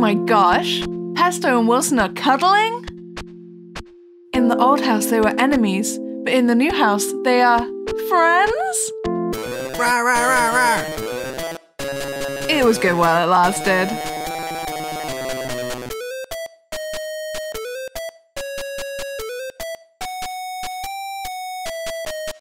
my gosh! Pesto and Wilson are cuddling? In the old house, they were enemies, but in the new house, they are friends? Rah, rah, rah, rah. It was good while it lasted.